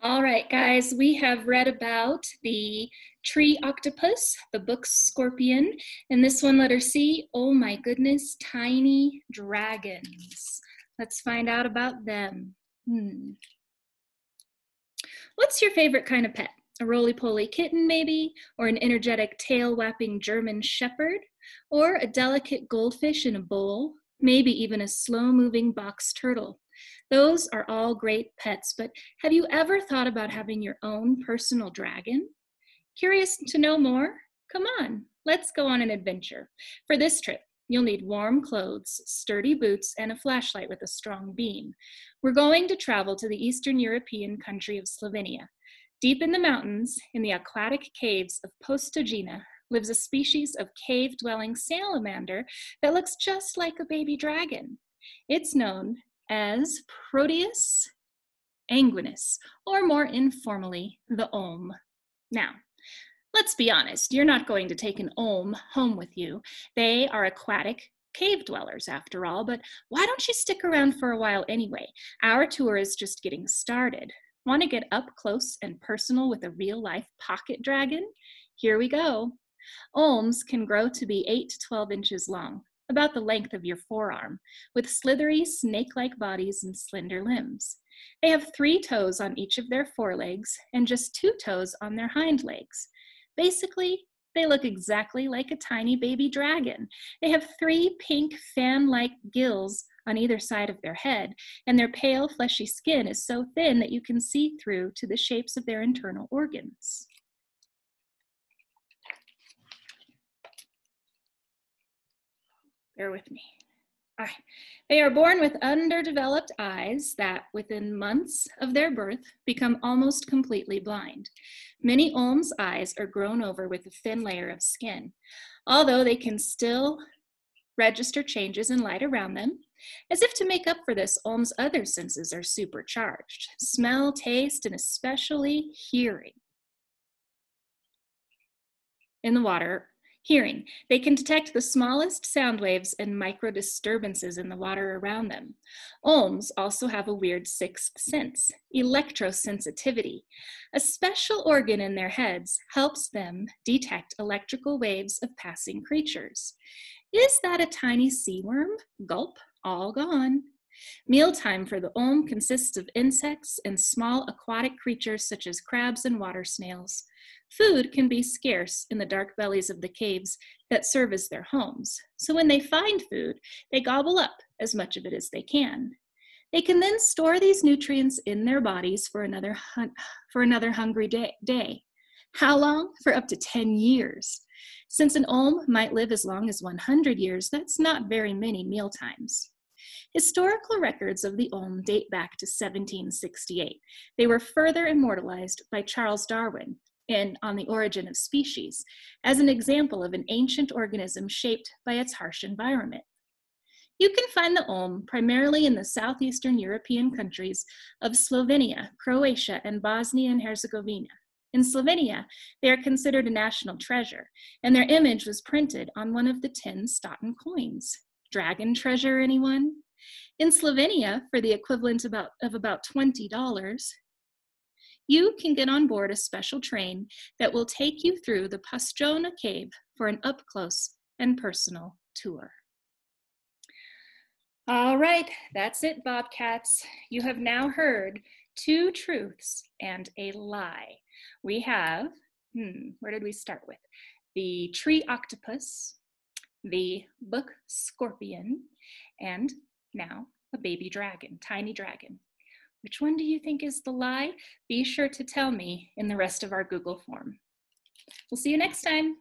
All right, guys, we have read about the tree octopus, the book scorpion, and this one, letter C, oh my goodness, tiny dragons. Let's find out about them. Hmm. What's your favorite kind of pet? A roly-poly kitten, maybe? Or an energetic tail-wapping German shepherd? Or a delicate goldfish in a bowl? Maybe even a slow-moving box turtle. Those are all great pets, but have you ever thought about having your own personal dragon? Curious to know more? Come on, let's go on an adventure. For this trip, you'll need warm clothes, sturdy boots, and a flashlight with a strong beam. We're going to travel to the Eastern European country of Slovenia. Deep in the mountains, in the aquatic caves of Postojna, lives a species of cave-dwelling salamander that looks just like a baby dragon. It's known as Proteus anguinus, or more informally, the Olm. Now, let's be honest, you're not going to take an Olm home with you. They are aquatic cave dwellers after all, but why don't you stick around for a while anyway? Our tour is just getting started. Want to get up close and personal with a real life pocket dragon? Here we go. Olms can grow to be 8 to 12 inches long about the length of your forearm, with slithery snake-like bodies and slender limbs. They have three toes on each of their forelegs and just two toes on their hind legs. Basically, they look exactly like a tiny baby dragon. They have three pink fan-like gills on either side of their head, and their pale fleshy skin is so thin that you can see through to the shapes of their internal organs. Bear with me. All right. They are born with underdeveloped eyes that, within months of their birth, become almost completely blind. Many Olm's eyes are grown over with a thin layer of skin, although they can still register changes in light around them. As if to make up for this, Olm's other senses are supercharged smell, taste, and especially hearing. In the water, Hearing. They can detect the smallest sound waves and micro disturbances in the water around them. Olms also have a weird sixth sense, electrosensitivity. A special organ in their heads helps them detect electrical waves of passing creatures. Is that a tiny sea worm? Gulp, all gone. Mealtime for the Olm consists of insects and small aquatic creatures such as crabs and water snails. Food can be scarce in the dark bellies of the caves that serve as their homes, so when they find food, they gobble up as much of it as they can. They can then store these nutrients in their bodies for another, for another hungry day, day. How long? For up to 10 years. Since an Olm might live as long as 100 years, that's not very many meal times. Historical records of the Olm date back to 1768. They were further immortalized by Charles Darwin in On the Origin of Species as an example of an ancient organism shaped by its harsh environment. You can find the Olm primarily in the southeastern European countries of Slovenia, Croatia, and Bosnia and Herzegovina. In Slovenia, they are considered a national treasure, and their image was printed on one of the 10 stotin coins. Dragon treasure, anyone? In Slovenia, for the equivalent about, of about $20, you can get on board a special train that will take you through the Postojna Cave for an up-close and personal tour. All right, that's it, Bobcats. You have now heard two truths and a lie. We have, hmm, where did we start with? The tree octopus, the book scorpion, and now a baby dragon, tiny dragon. Which one do you think is the lie? Be sure to tell me in the rest of our Google form. We'll see you next time.